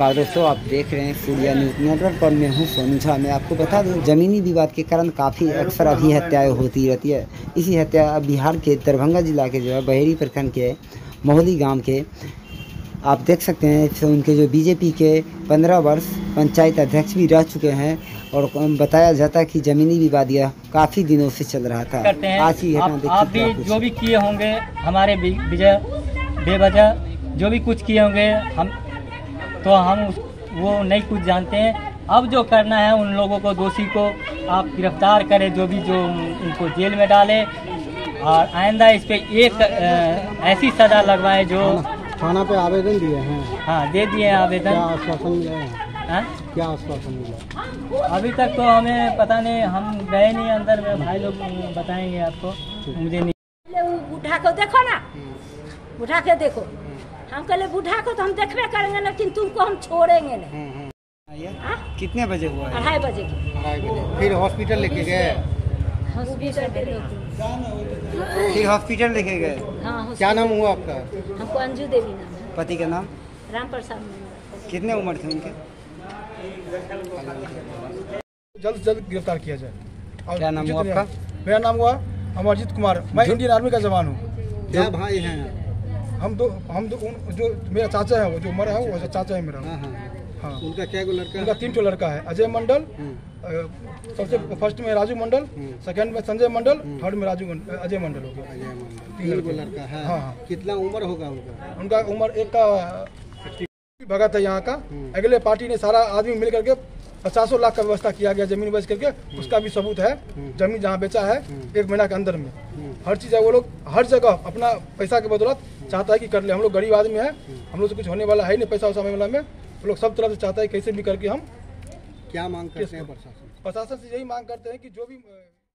नमस्कार दोस्तों आप देख रहे हैं सूर्या न्यूज़ नेटवर्क पर मैं हूँ सोनू झा मैं आपको बता दूँ ज़मीनी विवाद के कारण काफ़ी अक्सर अभी हत्याएँ होती रहती है। इसी हत्या बिहार के दरभंगा जिला के जो है बहेरी प्रखंड के मोहली गाँव के आप देख सकते हैं तो उनके जो बीजेपी के पंद्रह वर्ष पंचायत अध्यक्ष भी रह चुके हैं और बताया जाता है कि ज़मीनी विवाद यह काफ़ी दिनों से चल रहा था। करते हैं। आज ही आप, आप भी जो भी किए होंगे हमारे विजय बेवजह जो भी कुछ किए होंगे हम तो हम उस, वो नहीं कुछ जानते हैं। अब जो करना है उन लोगों को दोषी को आप गिरफ़्तार करें जो भी जो उनको जेल में डालें। और आइंदा इस पर एक ऐसी सज़ा लगवाए जो थाना पे आवेदन दिए हैं। हाँ दे दिए हैं क्या आवेदन आश्वासन मिले हैं? हाँ? क्या आश्वासन मिला अभी तक तो हमें पता नहीं हम गए नहीं अंदर में। भाई लोग बताएँगे आपको। मुझे नहीं ले उ बुढ़ा को देखो ना। उठा के देखो। हम कहले बुढ़ा को तो हम देखबे करेंगे लेकिन तुमको हम छोड़ेंगे नहीं। हाँ? कितने बजे हुआ अढ़ाई बजे की। फिर हॉस्पिटल लेके गए? हॉस्पिटल फिर हॉस्पिटल लेके गए? हाँ क्या नाम हुआ आपका? हमको अंजू देवी नाम पति का नाम? राम प्रसाद कितने उम्र थे उनके? जल्द से जल्द गिरफ़्तार किया जाए। और क्या नाम हुआ आपका? मेरा नाम हुआ अमरजीत कुमार। मैं इंडियन आर्मी का जवान हूँ। क्या भाई हैं? हम दो हम दो उन जो मेरा चाचा है वो जो मरा है वो चाचा है मेरा हाँ। हाँ हाँ। उनका क्या लड़का? उनका तीन ठो लड़का है अजय मंडल सबसे फ़र्स्ट में राजू मंडल सेकंड में संजय मंडल थर्ड में राजू अजय मंडल हो गया। अजय मंडल। तीन गो लड़का। है। हाँ, हाँ। कितना उम्र होगा उनका? उनका उम्र एक का भगत है यहाँ का। अगले पार्टी ने सारा आदमी मिल करके पचासों लाख का व्यवस्था किया गया ज़मीन बेच करके उसका भी सबूत है। ज़मीन जहाँ बेचा है एक महीना के अंदर में। हर चीज़ है वो लोग हर जगह अपना पैसा के बदौलत चाहता है कि कर ले। हम लोग गरीब आदमी है हम लोग से कुछ होने वाला है नहीं पैसा वैसा वाला में। वो लोग सब तरफ़ से चाहता है कैसे भी करके हम क्या मांग करते हैं प्रशासन प्रशासन से यही मांग करते हैं कि जो भी